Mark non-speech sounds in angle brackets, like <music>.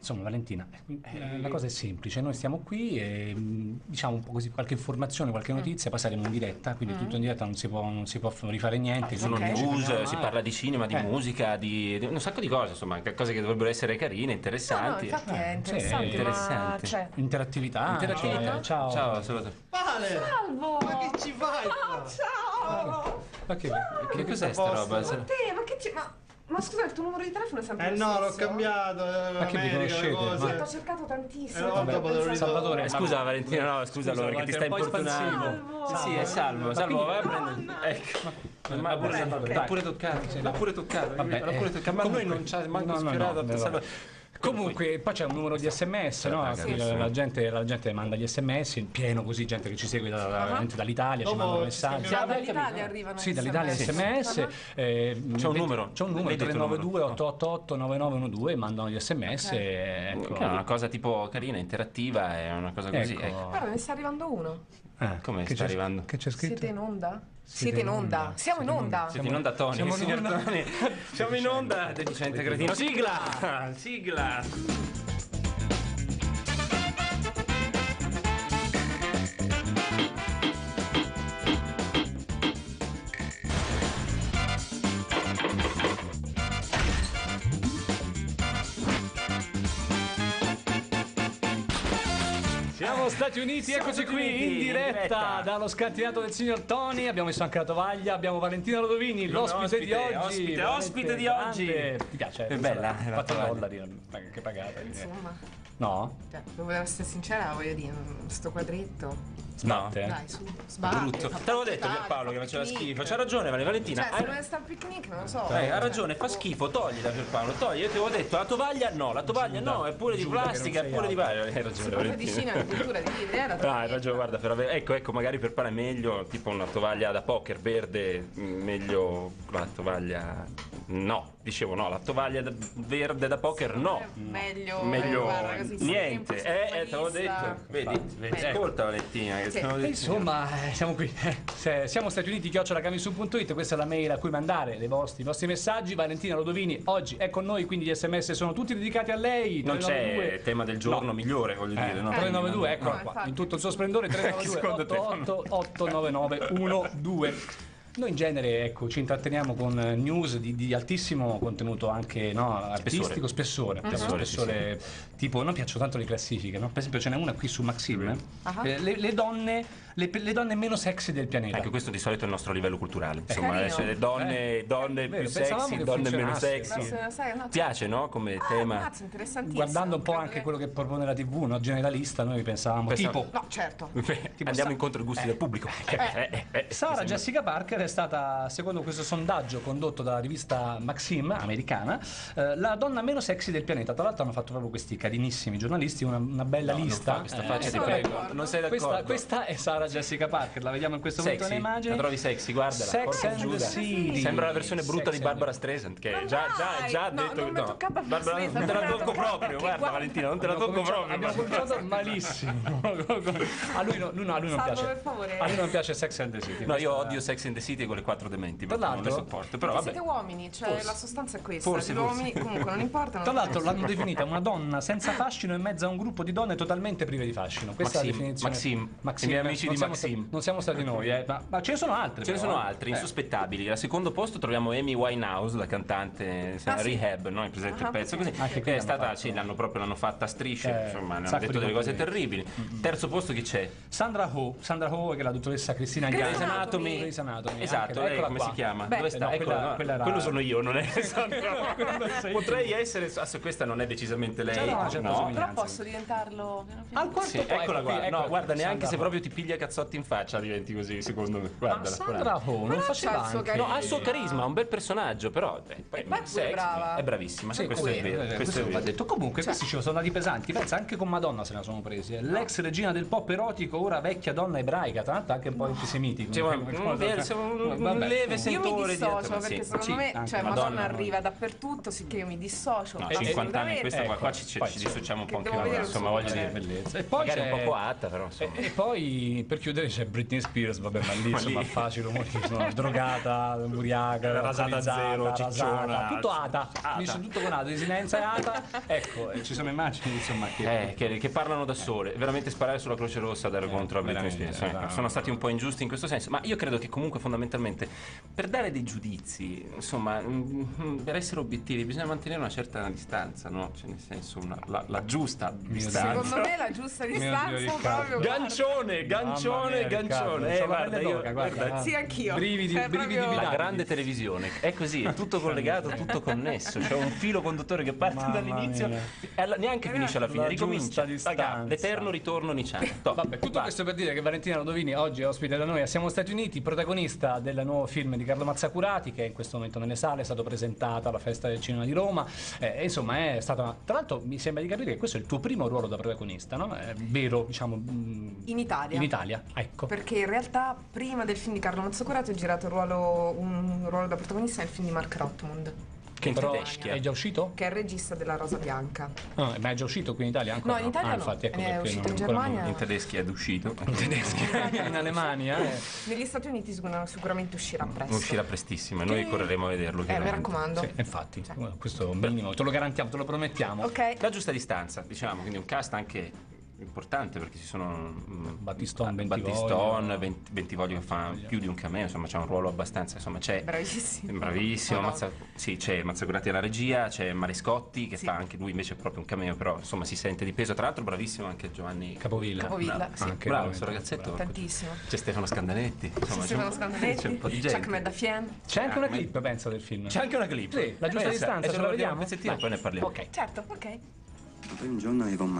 Insomma, Valentina, eh, la cosa è semplice, noi stiamo qui e mh, diciamo un po' così qualche informazione, qualche notizia, poi saremo in diretta, quindi tutto in diretta non si può, non si può rifare niente. Ci sono quindi- news, si parla di cinema, di Eh. musica, di, di un sacco di cose, insomma, cose che dovrebbero essere carine, No, no, interessanti. infatti è Eh, interessante, sì, ma interessante. cioè, Interattività. Interattività. eh, ciao. Ciao, saluto. Vale! Salvo! Ma che ci fai qua? Ciao! Ma che, Che cos'è sta roba? Ma te, ma che ci... Ma, ma scusa, il tuo numero di telefono è sempre Eh lo no, l'ho stesso? cambiato. Eh, Ma che vi conoscete? cose. Sì, t'ho cercato tantissimo. Eh, vabbè, sto potevo pensando- Salvatore, Eh, scusa Valentina, no, scusa allora che ti stai importunando. espansivo. Sì, sì, è salvo, salvo, vai a prendere. Ecco. Ma pure, Salvatore, l'ha dai. pure toccato, l'ha pure toccato, Vabbè, l'ha pure eh, toccato, ma noi non ci ha manco no, no, no, sfiorato. vabbè, Salva- vabbè. Comunque, poi c'è un numero di sms, no? A cui adesso- la, gente, la gente manda gli sms, in pieno così, gente che ci segue da- da- veramente dall'italia, ci mandano messaggi. Ah, dall'Italia arrivano Sì, dall'Italia SMS. sms. Ah, eh, C'è un numero? C'è un numero L'hai detto il 392 numero? 888 9912 mandano gli sms. e ecco. È una cosa tipo carina, interattiva, è una cosa così. Ecco. Ecco. Guarda, ne sta arrivando uno. Eh, Come che sta c'è- arrivando? Che c'è scritto? Siete in onda? Siete in in onda? onda. Siamo in onda? Siete in onda Tony, siamo in onda. Tony. <laughs> Siamo in onda, deficiente cretino. Sigla! Sigla! Siamo Stati Uniti, eccoci Stati qui Uniti, in in diretta diretta. dallo scantierato del signor Tony. Abbiamo messo anche la tovaglia, abbiamo Valentina Rodovini, l'ospite di oggi. ospite, ospite di oggi. Ti piace? È bella, è la 4 tovaglia. dollari, che pagata. Insomma, No? cioè, devo essere sincera, voglio dire, sto quadretto. Sbatte? Dai, su, sbatti. Brutto. fa Te l'avevo detto Pierpaolo che fa faceva schifo. C'ha ragione Vale- Valentina. Cioè, se hai- dove sta il picnic non lo so. Eh, ha ragione, fa schifo, togli da Pierpaolo, togli. Io ti avevo detto la tovaglia no, la tovaglia no, è pure di Giuda non plastica, è pure di vario. Hai ragione, Se di Valentina. cinema, di cultura, di libri, era Ah, hai ragione, guarda, per ave- ecco, ecco, magari per fare meglio, tipo una tovaglia da poker verde, meglio la tovaglia. No, dicevo no, la tovaglia da- verde da poker no. Meglio, Meglio eh, guarda, così, niente, sempre eh, eh, te l'avevo humanista. detto. Vedi, vedi, Bene. ascolta Valentina, che Sì. te detto. insomma, eh, siamo qui. Se- Siamo Stati Uniti, chiocciolacamisu.it, questa è la mail a cui mandare le vostri, i vostri messaggi. Valentina Rodovini oggi è con noi, quindi gli sms sono tutti dedicati a lei. Non 392. c'è tema del giorno No. migliore, voglio Eh, dire, no? 392, eccola No, qua, infatti. in tutto il suo splendore, 392 <laughs> Secondo te? 88 899 12. Noi in genere ecco, ci intratteniamo con news di, di altissimo contenuto anche no, artistico, spessore, Spessore, Spessore, sì, tipo, non piacciono tanto le classifiche, no? per esempio ce n'è una qui su Maxim, Ah. eh, le, le donne, le, le donne meno sexy del pianeta. Ecco, questo di solito è il nostro livello culturale. Insomma, adesso le donne, Eh, donne vero, più sexy, donne meno sexy. Sai, no, Piace, no? Come Ah, tema. Guardando un po' anche che- quello che propone la TV, no? generalista, noi pensavamo Pensavo- tipo No, certo. <laughs> Andiamo sa- incontro ai gusti del pubblico. <laughs> Eh, eh, eh, Sara sembra- Jessica Parker è stata, secondo questo sondaggio condotto dalla rivista Maxim americana, eh, la donna meno sexy del pianeta. Tra l'altro hanno fatto proprio questi carinissimi giornalisti una, una bella No, non lista. fa questa Eh, faccia sono prego. Non sei d'accordo? questa, questa è Sara Jessica Parker, la vediamo in questo momento Sexy? nelle immagini. La trovi sexy? Guardala. Sex and. City. Sembra la versione brutta Sex di Barbara Streisand, che Ma già, già, già ha No, detto non mi tocca Barbara Streisand, non te la non tocco proprio, guarda guarda- Valentina, non te la tocco proprio. Abbiamo cominciato <laughs> malissimo. <laughs> a lui, no, lui, no, a lui non Salvo, piace. per favore. A lui non piace Sex and the City. No, io odio Sex and the City con le quattro dementi, Tra perché non le l'altro- sopporto. Però vabbè. siete uomini, cioè Forse. la sostanza è questa. Forse, uomini comunque non importa. Tra l'altro l'hanno definita una donna senza fascino in mezzo a un gruppo di donne totalmente prive di fascino. Questa è la Maxim, definizione. Maxim, i miei amici non di siamo Maxim. stati- non siamo stati noi, eh, ma, ma ce ne sono altre. Ce ne sono eh. altri, Eh. insospettabili. Al secondo posto troviamo Amy Winehouse, la cantante Ah, sì. Rehab, no? È presente Ah, il pezzo sì. così. Qui che è l'hanno stata, fatto. sì, l'hanno proprio l'hanno fatta a strisce, Eh, insomma, ne hanno detto delle cose terribili. Terzo posto chi c'è? Sandra Ho, Sandra Ho che è la dottoressa Cristina Grey's. Anatomy. Grey's Anatomy, Esatto, lei come qua. si chiama? Beh, Dove sta? no, Eccola, quella- quella era- Quello sono io, non è <laughs> <laughs> sei Potrei essere, ah, se questa non è decisamente lei. Però posso diventarlo. Al quarto Sì, posto, eccola ecco eccola no, guarda, neanche Sandra se proprio ti piglia cazzotti in faccia diventi così, secondo me. Ma Guardala, Sandra guarda. Ho non faceva il suo anche... carisma. No, ha il suo carisma, ha un bel personaggio, però eh, poi è sexy, brava. è bravissima. Sì, questo è vero. Eh, Questo è va vero. detto. Comunque, questi ci sono andati pesanti. Pensa anche con Madonna se la sono presi. eh. L'ex regina del pop erotico, ora vecchia donna ebraica, tra l'altro anche un po' antisemitico. Come- un, un- leve comunque. Io mi sentore di ma perché secondo me cioè, Madonna, arriva dappertutto, sicché io mi dissocio. No, E- 50 anni questa qua, qua ci, ci- poi ci dissociamo un po' che anche noi, insomma, voglio dire. Bellezza. E poi Magari un po' coatta, però insomma. E poi per chiudere c'è Britney Spears, vabbè, ma lì insomma lì- facile, morire, sono drogata, ubriaca, Rasata zero, rasata, cicciona. tutto ata, Ata. finisce tutto con ata, desinenza e ata. Ecco, e ci sono immagini insomma che Eh, che, che parlano da sole, veramente sparare sulla Croce Rossa dare contro a Britney Spears. eh, eh, sono stati un po' ingiusti in questo senso, ma io credo che comunque fondamentalmente per dare dei giudizi, insomma, mm, mm, per essere obiettivi bisogna mantenere una certa distanza, no? Cioè nel senso una- la, la giusta distanza. Secondo me la giusta distanza proprio. guarda. Gancione, gancione, mia, gancione. Eh, guarda, io, d'oca, guarda, guarda. Sì, anch'io. Brividi, Cioè, brividi proprio- la grande televisione è così, è tutto collegato, tutto connesso. C'è un filo conduttore che parte Mamma dall'inizio e alla- neanche finisce alla fine, La ricomincia. Raga, l'eterno ritorno Niciano. Top. Vabbè, tutto questo per dire che Valentina Rodovini oggi è ospite da noi a Siamo Stati Uniti, protagonista del nuovo film di Carlo Mazzacurati che è in questo momento nelle sale, è stato presentato alla Festa del Cinema di Roma. Eh, e insomma, è stata. Tra l'altro, mi sembra di capire che questo è il tuo primo ruolo da protagonista, no? È vero, diciamo. mm, In Italia. In Italia, ecco. Perché in realtà prima del film di Carlo Mazzacurato ho girato un ruolo, un ruolo da protagonista nel film di Mark Rothmund, Che in Però tedeschia. è già uscito? che è il regista della Rosa Bianca. Ah, ma è già uscito qui in Italia? Ancora No, in Italia Ah, no. infatti, ecco È perché uscito non- in Germania. In tedeschi è uscito. <laughs> non- in Alemania, eh. Negli Stati Uniti sicur- sicuramente uscirà presto. Uscirà prestissimo e noi Che- correremo a vederlo. Eh, mi raccomando. Sì, infatti, questo minimo, te lo garantiamo, te lo promettiamo. Ok. La giusta distanza, diciamo, quindi un cast anche importante perché ci sono Battistone, ah, Bentivoglio. Battistone, Vent- Bentivoglio che fa più di un cameo, insomma c'è un ruolo abbastanza, insomma c'è Bravissimo. bravissimo, Madonna. Mazza- sì, c'è Mazzacurati alla regia, c'è Marescotti che Sì. fa anche lui invece proprio un cameo, però insomma si sente di peso, tra l'altro bravissimo anche Giovanni Capovilla. Capovilla, Bravo, sì. Anche bravo, questo ragazzetto Tantissimo. c'è Stefano Scandanetti, insomma, c'è un- Scandanetti, c'è un po' di gente. Chuck Medafien. C'è anche una clip, penso, del film. C'è anche una clip. Sì, la giusta distanza, ce la vediamo? un pezzettino e poi ne parliamo. Ok. Certo, ok. Poi un giorno arrivo in